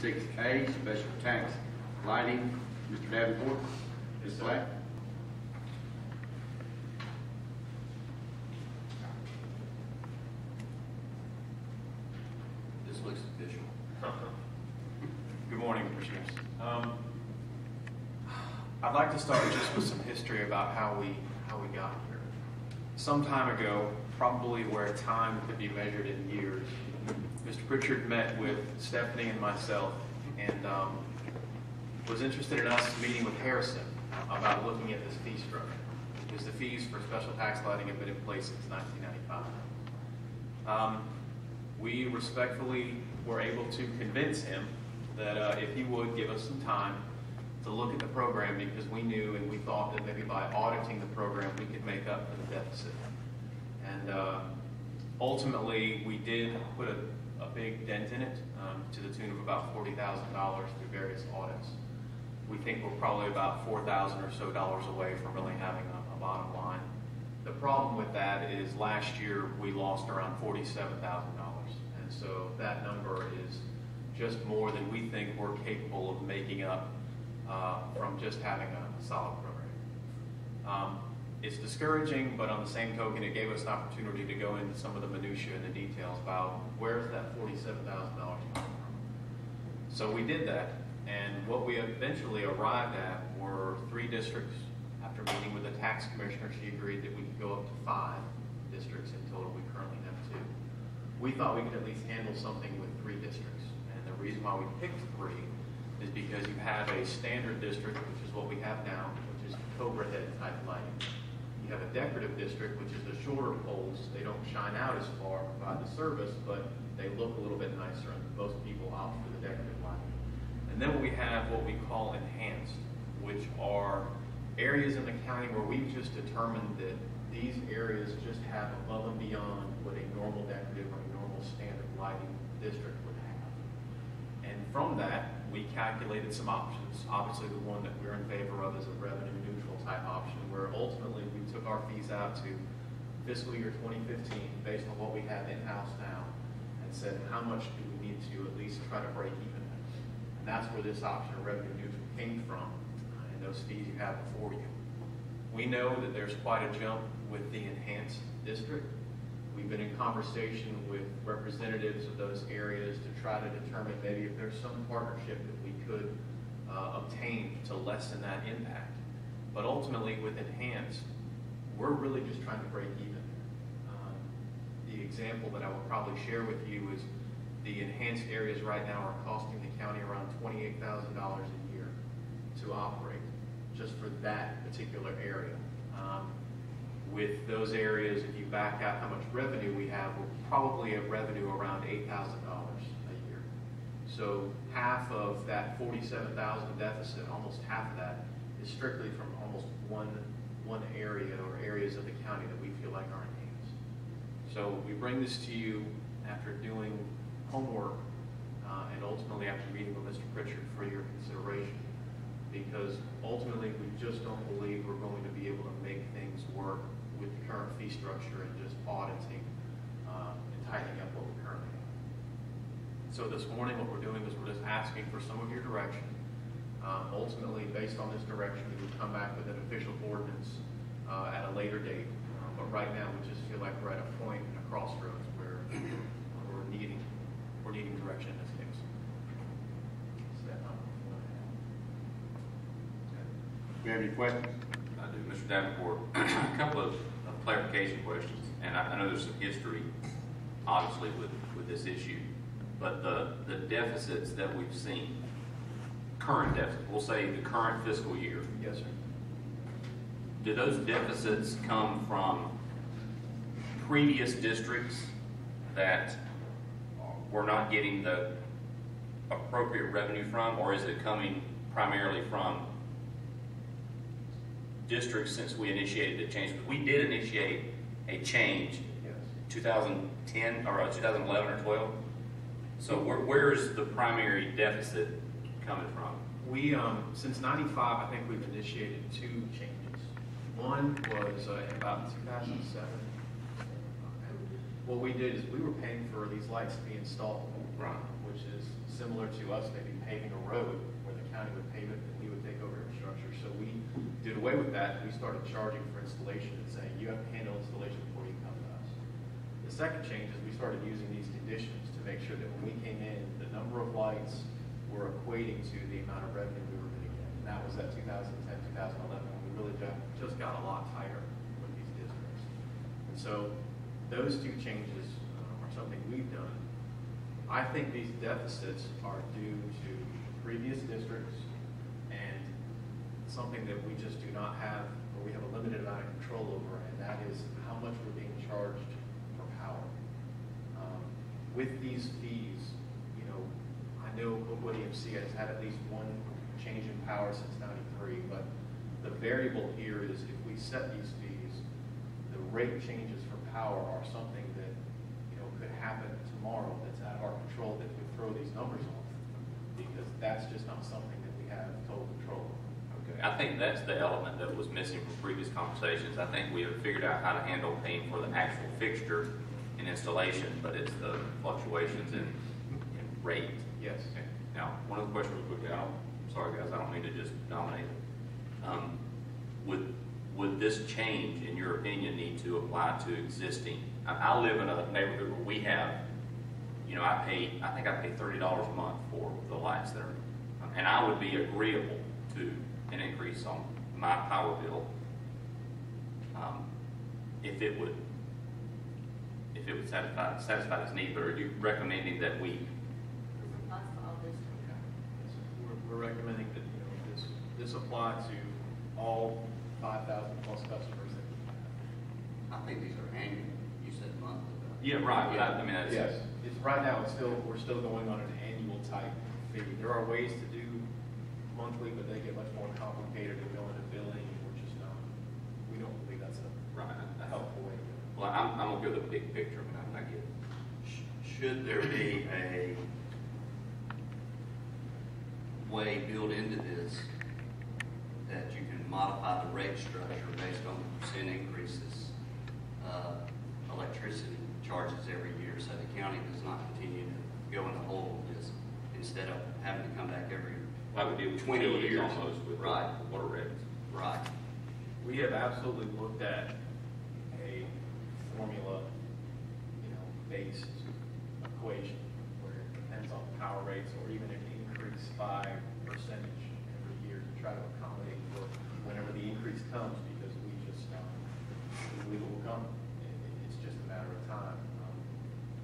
Six A, special tax lighting, Mr. Davenport, Ms. Black. This looks official. Good morning, Commissioners. Um, I'd like to start just with some history about how we, how we got here. Some time ago, probably where time could be measured in years, Mr. Pritchard met with Stephanie and myself and um, was interested in us meeting with Harrison about looking at this fee structure. Because the fees for special tax lighting have been in place since 1995. Um, we respectfully were able to convince him that uh, if he would give us some time to look at the program, because we knew and we thought that maybe by auditing the program, we could make up for the deficit. And uh, ultimately, we did put a, a big dent in it um, to the tune of about $40,000 through various audits. We think we're probably about 4,000 or so dollars away from really having a, a bottom line. The problem with that is last year we lost around forty-seven thousand dollars. And so that number is just more than we think we're capable of making up uh, from just having a solid program. Um, It's discouraging, but on the same token, it gave us an opportunity to go into some of the minutia and the details about where's that forty-seven thousand dollars coming from. So we did that, and what we eventually arrived at were three districts. After meeting with the tax commissioner, she agreed that we could go up to five districts in total. We currently have two. We thought we could at least handle something with three districts. And the reason why we picked three is because you have a standard district, which is what we have now, which is Cobra head type lighting. Have a decorative district, which is the shorter poles. They don't shine out as far, provide the service, but they look a little bit nicer, and most people opt for the decorative lighting. And then we have what we call enhanced, which are areas in the county where we've just determined that these areas just have above and beyond what a normal decorative or a normal standard lighting district would have. And from that, we calculated some options. Obviously, the one that we're in favor of is a revenue neutral type option, where ultimately we took our fees out to fiscal year 2015, based on what we have in-house now, and said, how much do we need to at least try to break even? And that's where this option of revenue neutral came from, uh, and those fees you have before you. We know that there's quite a jump with the enhanced district. We've been in conversation with representatives of those areas to try to determine maybe if there's some partnership that we could uh, obtain to lessen that impact. But ultimately, with enhanced, we're really just trying to break even. Um, The example that I will probably share with you is the enhanced areas right now are costing the county around twenty-eight thousand dollars a year to operate, just for that particular area. Um, With those areas, if you back out how much revenue we have, we're probably at revenue around eight thousand dollars a year. So half of that forty-seven thousand deficit, almost half of that, is strictly from almost one, one area or areas of the county that we feel like are enhanced. So we bring this to you after doing homework uh, and ultimately after meeting with Mr. Pritchard for your consideration. Because ultimately, we just don't believe we're going to be able to make things work with the current fee structure and just auditing uh, and tightening up what we currently have. So this morning, what we're doing is we're just asking for some of your direction. Um, Ultimately, based on this direction, we would come back with an official ordinance uh, at a later date. Uh, But right now, we just feel like we're at a point and a crossroads where we're needing, we're needing direction in this case. Do you have any questions? I do, Mr. Davenport, a couple of of clarification questions, and I, I know there's some history, obviously, with, with this issue, but the, the deficits that we've seen, current deficit, we'll say the current fiscal year, Yes, sir. do those deficits come from previous districts that we're not getting the appropriate revenue from, or is it coming primarily from districts since we initiated the change? We did initiate a change Yes. 2010, or uh, 2011 or 12. So where, where's the primary deficit coming from? We, um, since ninety-five, I think we've initiated two changes. One was uh, about two thousand seven. What we did is we were paying for these lights to be installed. Right. Which is similar to us maybe paving a road where the county would pave it and we would take over infrastructure. So we did away with that. We started charging for installation and saying, you have to handle installation before you come to us. The second change is we started using these conditions to make sure that when we came in, the number of lights were equating to the amount of revenue we were going to get. And that was at 2010, 2011, when we really ju- just got a lot tighter with these districts. And so those two changes um, are something we've done. I think these deficits are due to previous districts something that we just do not have, or we have a limited amount of control over, and that is how much we're being charged for power. Um, With these fees, you know, I know Oakwood EMC has had at least one change in power since ninety-three, but the variable here is if we set these fees, the rate changes for power are something that, you know, could happen tomorrow that's out of our control that could throw these numbers off. Because that's just not something that we have total control over. I think that's the element that was missing from previous conversations. I think we have figured out how to handle paying for the actual fixture and installation, but it's the fluctuations in, in rate. Yes. Okay. Now, one of the questions we put out, sorry guys, I don't mean to just dominate. Um, Would, would this change, in your opinion, need to apply to existing? I, I live in a neighborhood where we have, you know, I pay, I think I pay thirty dollars a month for the lights there. And I would be agreeable to an increase on my power bill, um, if it would, if it would satisfy, satisfy this need, but are you recommending that we Applies to all. We're, we're recommending that, you know, this, this apply to all five thousand plus customers that we have. I think these are annual, you said monthly. but- Yeah, right, but I, I mean, that's. Yes, it's, right now, it's still, we're still going on an annual type fee. There are ways to do monthly, but they get much more complicated and go into billing, we're just not, we don't believe that's a, Right, a helpful way to do it. well, I'm, I'm gonna go the big picture, but I, I get it. Should there be a way built into this that you can modify the rate structure based on the percent increases, uh, electricity charges every year, so the county does not continue to go in the hole with this, instead of having to come back every, Like we did with 20 utilities years. almost with Right. water rates. right, We have absolutely looked at a formula, you know, based equation where it depends on power rates or even an increase by percentage every year to try to accommodate for whenever the increase comes because we just, um, we believe it will come. It, it- it's just a matter of time. Um,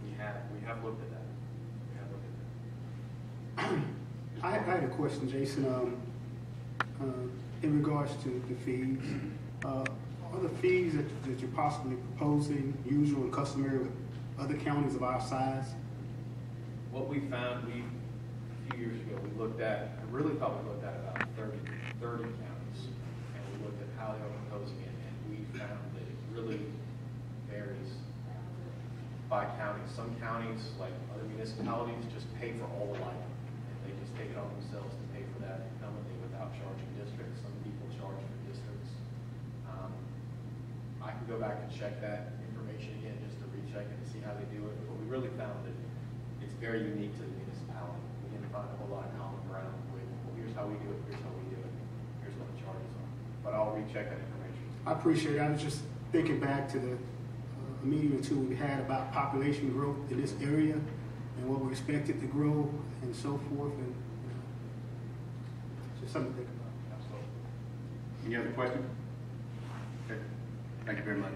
We have, we have looked at that. We have looked at that. I I had a question, Jason, um, uh, in regards to the fees. Uh, Are the fees that that you're possibly proposing usual and customary with other counties of our size? What we found, we, a few years ago, we looked at, I really thought we looked at about 30 30 counties. And we looked at how they were proposing it, and we found that it really varies by county. Some counties, like other municipalities, just pay for all the lighting. Take it on themselves to pay for that incumbently without charging districts. Some people charge for districts. Um, I can go back and check that information again, just to recheck it and see how they do it, but we really found that it's very unique to the municipality. We didn't find a whole lot of common ground with, well, here's how we do it, here's how we do it, here's what the charges are. But I'll recheck that information. I appreciate it. I was just thinking back to the uh, meeting or two we had about population growth in this area and what we're expected to grow and so forth, and you know, just something to think about. Absolutely. Any other questions? Okay, thank you very much.